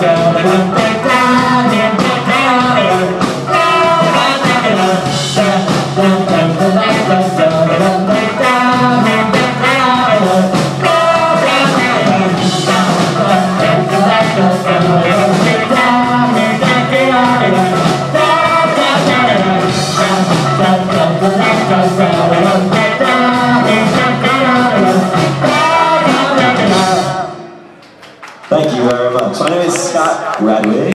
down. My name is Scott Radway.